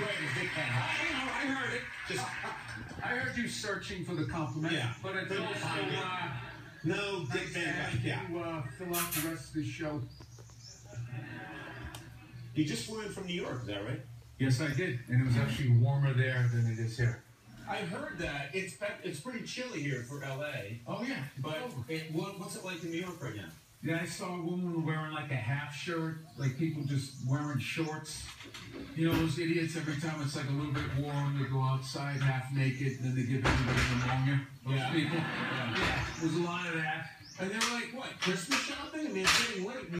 great as Dick Van Dyke. You know, I heard it. Just I heard you searching for the compliment. Yeah. But it's Couldn't also find it. uh, no Dick nice Van Dyke. Yeah. you uh, fill out the rest of the show. You just flew in from New York, is that right? Yes, I did, and it was actually warmer there than it is here. I heard that it's it's pretty chilly here for LA, Oh yeah, but it, what, what's it like in New York right now? Yeah, I saw a woman wearing like a half shirt, like people just wearing shorts. You know, those idiots, every time it's like a little bit warm, they go outside half naked, and then they give everybody pneumonia. Those Yeah. people. Yeah. there's a lot of that. And they were like, what, Christmas shopping? I mean, it's getting late.